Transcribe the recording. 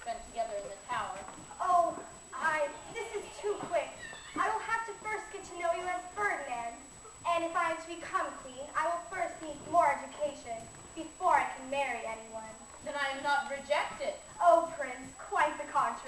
spent together in the tower. Oh, I, this is too quick. I will have to first get to know you as Ferdinand. And if I am to become queen, I will first need more education before I can marry anyone. Then I am not rejected. Oh, Prince, quite the contrary.